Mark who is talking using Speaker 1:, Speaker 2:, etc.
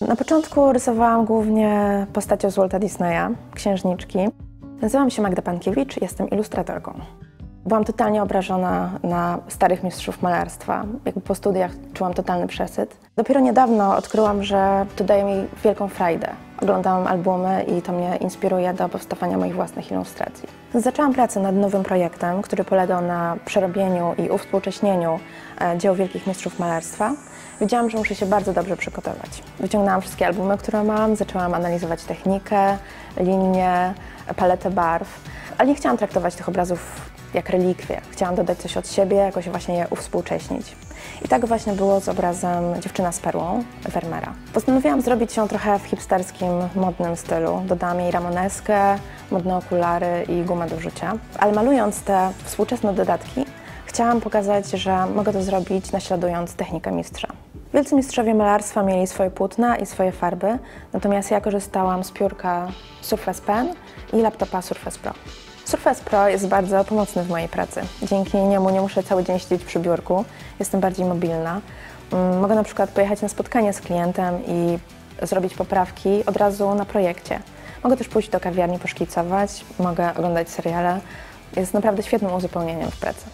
Speaker 1: Na początku rysowałam głównie postacią z Walta Disneya, księżniczki. Nazywam się Magda Pankiewicz, jestem ilustratorką. Byłam totalnie obrażona na starych mistrzów malarstwa. Jakby po studiach czułam totalny przesyt. Dopiero niedawno odkryłam, że to daje mi wielką frajdę. Oglądałam albumy i to mnie inspiruje do powstawania moich własnych ilustracji. Zaczęłam pracę nad nowym projektem, który polegał na przerobieniu i uwspółcześnieniu e, dzieł wielkich mistrzów malarstwa. Wiedziałam, że muszę się bardzo dobrze przygotować. Wyciągnęłam wszystkie albumy, które mam, zaczęłam analizować technikę, linie, paletę barw, ale nie chciałam traktować tych obrazów jak relikwie. Chciałam dodać coś od siebie, jakoś właśnie je uwspółcześnić. I tak właśnie było z obrazem Dziewczyna z perłą Vermeera. Postanowiłam zrobić ją trochę w hipsterskim, modnym stylu. Dodałam jej ramoneskę, modne okulary i gumę do rzucia. Ale malując te współczesne dodatki, chciałam pokazać, że mogę to zrobić naśladując technikę mistrza. Wielcy mistrzowie malarstwa mieli swoje płótna i swoje farby, natomiast ja korzystałam z piórka Surface Pen i laptopa Surface Pro. Surface Pro jest bardzo pomocny w mojej pracy. Dzięki niemu nie muszę cały dzień siedzieć przy biurku, jestem bardziej mobilna. Mm, Mogę na przykład pojechać na spotkanie z klientem i zrobić poprawki od razu na projekcie. Mogę też pójść do kawiarni, poszkicować, mogę oglądać seriale. Jest naprawdę świetnym uzupełnieniem w pracy.